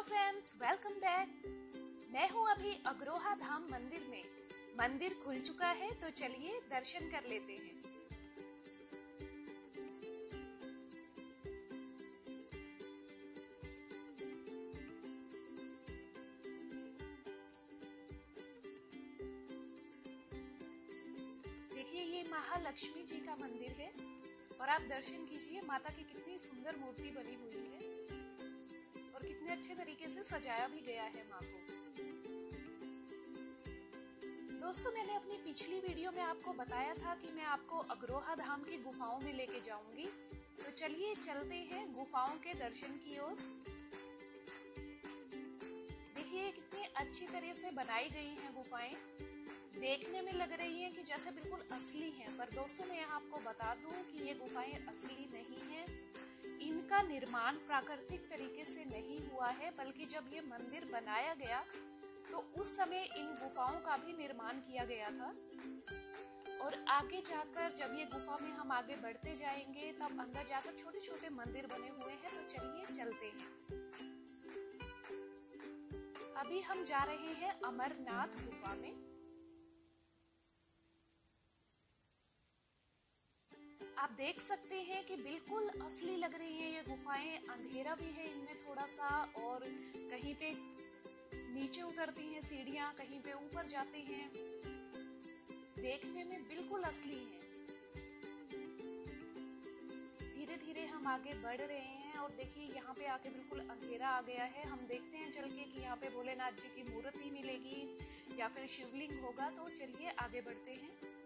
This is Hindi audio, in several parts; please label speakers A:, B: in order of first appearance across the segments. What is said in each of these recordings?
A: हेलो फ्रेंड्स वेलकम बैक मैं हूँ अभी अग्रोहा धाम मंदिर में। मंदिर खुल चुका है तो चलिए दर्शन कर लेते हैं। देखिए, ये महालक्ष्मी जी का मंदिर है, और आप दर्शन कीजिए, माता की कितनी सुंदर मूर्ति बनी हुई है। कितने अच्छे तरीके से सजाया भी गया है माँ को। दोस्तों, मैंने अपनी पिछली वीडियो में आपको बताया था कि मैं आपको अग्रोहा धाम की गुफाओं में लेके जाऊँगी। तो चलिए चलते हैं गुफाओं के दर्शन की ओर। देखिए, कितनी अच्छी तरह से बनाई गई हैं गुफाएँ। देखने में लग रही हैं कि जैसे बिल्कुल असली हैं, पर दोस्तों, मैं आपको बता दूँ कि ये गुफाएँ असली नहीं हैं। इनका निर्माण प्राकृतिक तरीके से नहीं हुआ है, बल्कि जब ये मंदिर बनाया गया तो उस समय इन गुफाओं का भी निर्माण किया गया था। और आगे जाकर जब ये गुफा में हम आगे बढ़ते जाएँगे, तब अंदर जाकर छोटे छोटे मंदिर बने हुए हैं तो चलिए चलते हैं। अभी हम जा रहे हैं अमरनाथ गुफा में। आप देख सकते हैं कि बिल्कुल असली लग रही है ये गुफाएँ, अंधेरा भी है इनमें थोड़ा सा और कहीं पे नीचे उतरती हैं सीढ़ियाँ, कहीं पे ऊपर जाते हैं। देखने में बिल्कुल असली है। धीरे धीरे हम आगे बढ़ रहे हैं और देखिए यहाँ पे आके बिल्कुल अंधेरा आ गया है। हम देखते हैं चल के कि यहाँ पे भोलेनाथ जी की मूर्ति मिलेगी या फिर शिवलिंग होगा तो चलिए आगे बढ़ते हैं।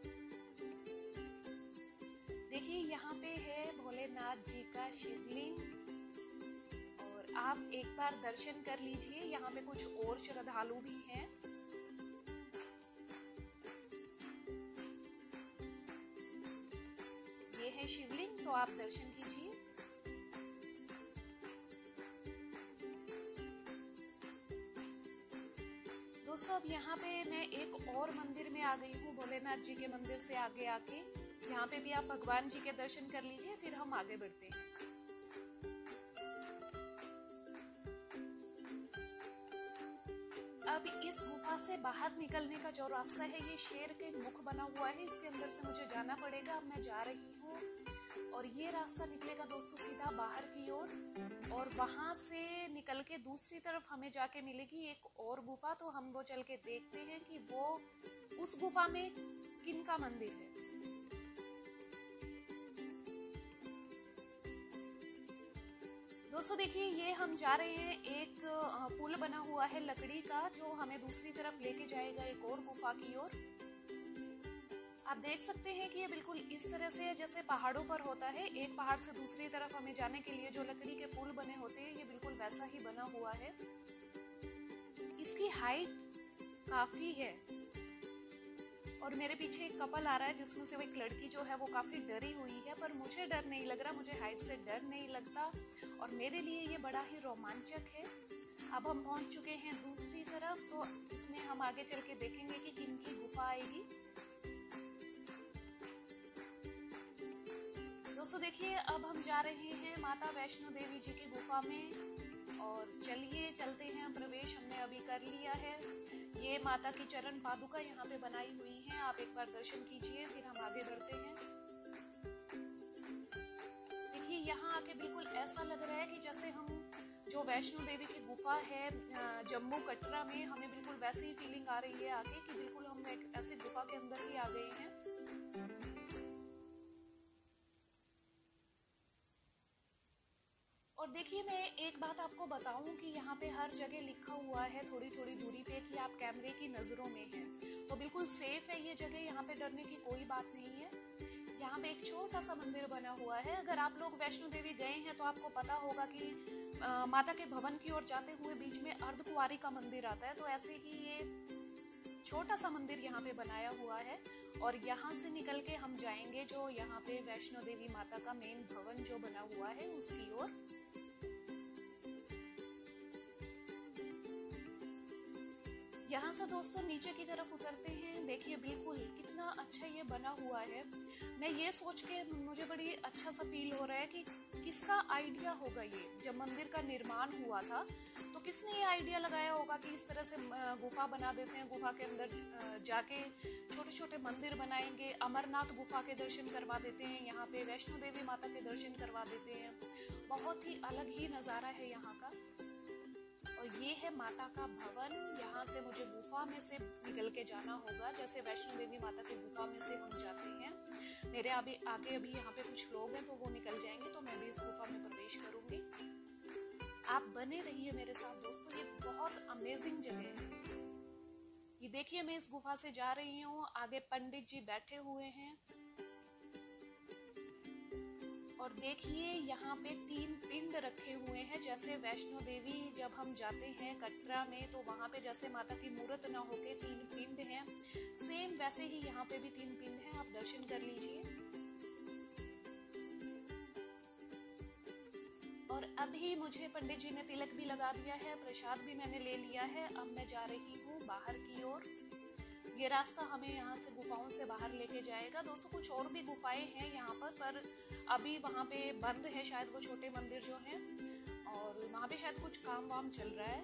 A: देखिए यहाँ पे है भोलेनाथ जी का शिवलिंग। और आप एक बार दर्शन कर लीजिए, यहाँ पे कुछ और श्रद्धालु भी हैं। ये है शिवलिंग तो आप दर्शन कीजिए। दोस्तों, अब यहाँ पे मैं एक और मंदिर में आ गई हूँ, भोलेनाथ जी के मंदिर से आगे आके। यहाँ पे भी आप भगवान जी के दर्शन कर लीजिए फिर हम आगे बढ़ते हैं। अब इस गुफा से बाहर निकलने का जो रास्ता है ये शेर के मुख बना हुआ है। इसके अंदर से मुझे जाना पड़ेगा। अब मैं जा रही हूँ और ये रास्ता निकलेगा दोस्तों सीधा बाहर की ओर और, और वहाँ से निकल के दूसरी तरफ़ हमें जाके मिलेगी एक और गुफा। तो हम वो चल के देखते हैं कि वो उस गुफा में किन का मंदिर है। दोस्तों देखिए, ये हम जा रहे हैं एक पुल बना हुआ है लकड़ी का, जो हमें दूसरी तरफ़ लेके जाएगा एक और गुफा की ओर। आप देख सकते हैं कि ये बिल्कुल इस तरह से है जैसे पहाड़ों पर होता है, एक पहाड़ से दूसरी तरफ़ हमें जाने के लिए जो लकड़ी के पुल बने होते हैं, ये बिल्कुल वैसा ही बना हुआ है। इसकी हाइट काफ़ी है। और मेरे पीछे एक कपल आ रहा है जिसमें से वो एक लड़की जो है वो काफ़ी डरी हुई है, पर मुझे डर नहीं लग रहा, मुझे हाइट से डर नहीं लगता। और मेरे लिए ये बड़ा ही रोमांचक है। अब हम पहुँच चुके हैं दूसरी तरफ़ तो इसमें हम आगे चल के देखेंगे कि किन की गुफा आएगी। दोस्तों, देखिए, अब हम जा रहे हैं माता वैष्णो देवी जी की गुफा में। और चलिए, चलते हैं, प्रवेश हमने अभी कर लिया है। ये माता की चरण पादुका यहाँ पे बनाई हुई है। आप एक बार दर्शन कीजिए, फिर हम आगे बढ़ते हैं। देखिए, यहाँ आके बिल्कुल ऐसा लग रहा है कि जैसे हम, जो वैष्णो देवी की गुफा है जम्मू कटरा में, हमें बिल्कुल वैसी ही फीलिंग आ रही है आगे कि बिल्कुल हम एक ऐसी गुफा के अंदर ही आ गए हैं। देखिए मैं एक बात आपको बताऊँ कि यहाँ पे हर जगह लिखा हुआ है थोड़ी थोड़ी दूरी पे कि आप कैमरे की नज़रों में हैं। तो बिल्कुल सेफ़ है ये जगह यहाँ पे डरने की कोई बात नहीं है। यहाँ पे एक छोटा सा मंदिर बना हुआ है। अगर आप लोग वैष्णो देवी गए हैं तो आपको पता होगा कि आ, माता के भवन की ओर जाते हुए बीच में अर्धकुआरी का मंदिर आता है। तो ऐसे ही ये छोटा सा मंदिर यहाँ पे बनाया हुआ है और यहाँ से निकल के हम जाएँगे जो यहाँ पे वैष्णो देवी माता का मेन भवन जो बना हुआ है उसकी ओर। यहाँ से दोस्तों नीचे की तरफ़ उतरते हैं। देखिए, बिल्कुल कितना अच्छा ये बना हुआ है। मैं ये सोच के मुझे बड़ी अच्छा सा फील हो रहा है कि किसका आइडिया होगा ये? जब मंदिर का निर्माण हुआ था तो किसने ये आइडिया लगाया होगा कि इस तरह से गुफा बना देते हैं? गुफा के अंदर जाके छोटे छोटे मंदिर बनाएँगे। अमरनाथ गुफा के दर्शन करवा देते हैं। यहाँ पे वैष्णो देवी माता के दर्शन करवा देते हैं। बहुत ही अलग ही नज़ारा है यहाँ का। और ये है माता का भवन। यहाँ से मुझे गुफा में से निकल के जाना होगा। जैसे वैष्णो देवी माता की गुफा में से हम जाते हैं। मेरे अभी आगे अभी यहाँ पे कुछ लोग हैं तो वो निकल जाएँगे तो मैं भी इस गुफा में प्रवेश करूँगी। आप बने रहिए मेरे साथ, दोस्तों, ये बहुत अमेजिंग जगह है। ये देखिए, मैं इस गुफा से जा रही हूँ। आगे पंडित जी बैठे हुए हैं। और देखिए, यहाँ पे तीन पिंड रखे हुए हैं। जैसे वैष्णो देवी जब हम जाते हैं कटरा में तो वहाँ पे जैसे माता की मूर्त न होके तीन पिंड हैं। सेम वैसे ही यहाँ पे भी तीन पिंड हैं। आप दर्शन कर लीजिए। और अभी मुझे पंडित जी ने तिलक भी लगा दिया है, प्रसाद भी मैंने ले लिया है। अब मैं जा रही हूँ बाहर की ओर। ये रास्ता हमें यहाँ से गुफाओं से बाहर लेके जाएगा। दोस्तों कुछ और भी गुफाएँ हैं यहाँ पर पर अभी वहाँ पे बंद है शायद वो छोटे मंदिर जो हैं, और वहाँ पे शायद कुछ काम वाम चल रहा है।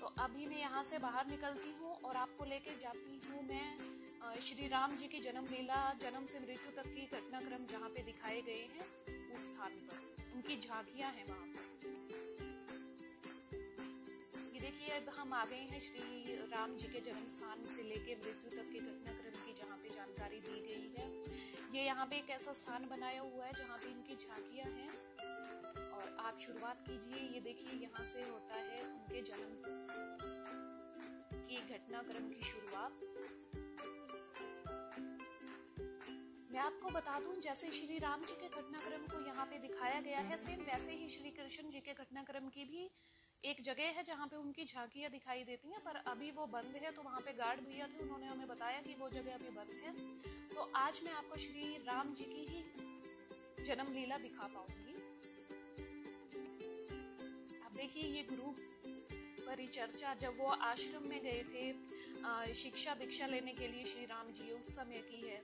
A: तो अभी मैं यहाँ से बाहर निकलती हूँ और आपको लेके जाती हूँ मैं श्री राम जी की जन्म लीला जन्म से मृत्यु तक की घटनाक्रम जहाँ पे दिखाए गए हैं, उस स्थान पर। उनकी झांकियाँ हैं वहाँ पर। देखिए, अब हम आ गए हैं श्री राम जी के जन्म स्थान से लेके मृत्यु तक के घटनाक्रम की, जहाँ पे जानकारी दी गई है। ये यहाँ पे एक ऐसा स्थान बनाया हुआ है, जहाँ पे इनकी झांकियाँ हैं। और आप शुरुआत कीजिए। ये देखिए, यहाँ से होता है उनके जन्म की घटनाक्रम की शुरुआत। मैं आपको बता दूँ, जैसे श्री राम जी के घटनाक्रम को यहाँ पे दिखाया गया है, सेम वैसे ही श्री कृष्ण जी के घटनाक्रम की भी एक जगह है जहाँ पे उनकी झांकियाँ दिखाई देती हैं, पर अभी वो बंद है तो वहाँ पे गार्ड भैया थे, उन्होंने हमें बताया कि वो जगह अभी बंद है। तो आज मैं आपको श्री राम जी की ही जन्म लीला दिखा पाऊँगी। आप देखिए, ये गुरु परिचर्चा, जब वो आश्रम में गए थे शिक्षा दीक्षा लेने के लिए श्री राम जी उस समय की है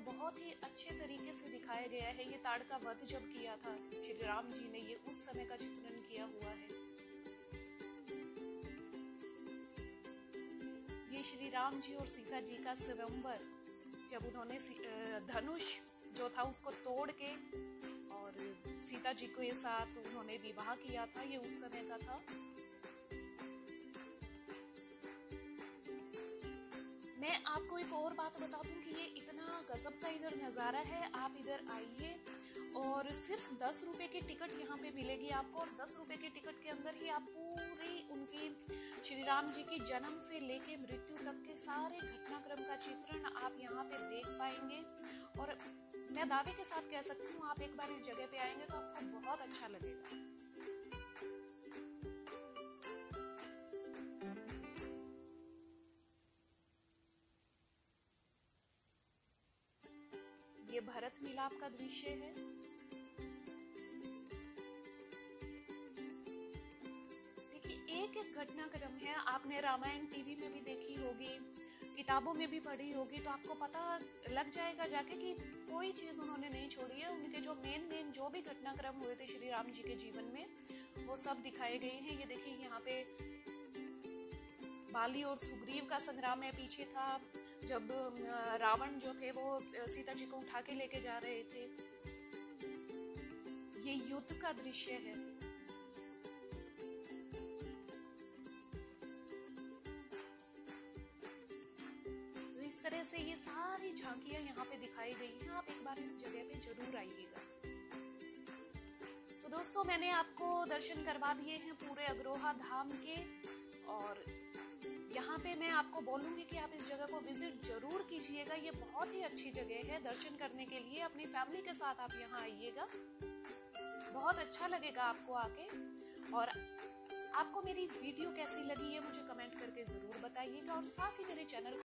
A: बहुत ही अच्छे तरीके से दिखाया गया है। ये ताड़ का वध जब किया था, श्री राम जी ने ये उस समय का चित्रण किया हुआ है। ये श्री राम जी और सीता जी का स्वयंवर, जब उन्होंने धनुष जो था उसको तोड़ के और सीता जी के साथ उन्होंने विवाह किया था, ये उस समय का था। मैं आपको एक और बात बता दूँ कि ये इतना गजब का इधर नज़ारा है, आप इधर आइए और सिर्फ़ दस रुपये की टिकट यहाँ पे मिलेगी आपको और दस रुपये के टिकट के अंदर ही आप पूरी उनकी श्री राम जी की जन्म से लेके मृत्यु तक के सारे घटनाक्रम का चित्रण आप यहाँ पे देख पाएँगे। और मैं दावे के साथ कह सकती हूँ, आप एक बार इस जगह पे आएँगे तो आपको बहुत अच्छा लगेगा। ये भरत मिलाप का दृश्य है। देखिए, एक एक घटनाक्रम है। आपने रामायण टीवी में भी देखी होगी, किताबों में भी पढ़ी होगी तो आपको पता लग जाएगा जाके कि कोई चीज़ उन्होंने नहीं छोड़ी है। उनके जो मेन मेन जो भी घटनाक्रम हुए थे श्री राम जी के जीवन में, वो सब दिखाए गए हैं। ये देखिए, यहाँ पे बाली और सुग्रीव का संग्राम है, पीछे था। जब रावण जो थे वो सीता जी को उठा के लेके जा रहे थे। ये युद्ध का दृश्य है। तो इस तरह से ये सारी झांकियाँ यहाँ पे दिखाई गई हैं। आप एक बार इस जगह पे ज़रूर आइएगा। तो दोस्तों, मैंने आपको दर्शन करवा दिए हैं पूरे अग्रोहा धाम के और यहाँ पे मैं आपको बोलूँगी कि आप इस जगह को विज़िट ज़रूर कीजिएगा। ये बहुत ही अच्छी जगह है दर्शन करने के लिए। अपनी फैमिली के साथ आप यहाँ आइएगा। बहुत अच्छा लगेगा आपको आके। और आपको मेरी वीडियो कैसी लगी है मुझे कमेंट करके ज़रूर बताइएगा। और साथ ही मेरे चैनल